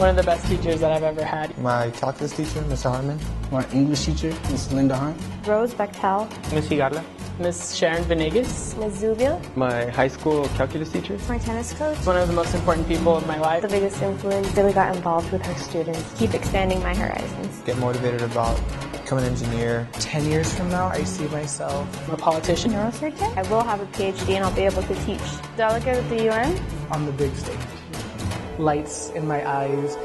One of the best teachers that I've ever had. My calculus teacher, Ms. Hartman. My English teacher, Ms. Linda Hunt. Rose Bechtel. Ms. Higarla. Ms. Sharon Venegas. Ms. Zubia. My high school calculus teacher. My tennis coach. One of the most important people of my life. The biggest influence. Really got involved with her students. Keep expanding my horizons. Get motivated about becoming an engineer. 10 years from now, I see myself a politician. Neurosurgeon. I will have a PhD and I'll be able to teach. Delegate at the UN. On the big stage lights in my eyes.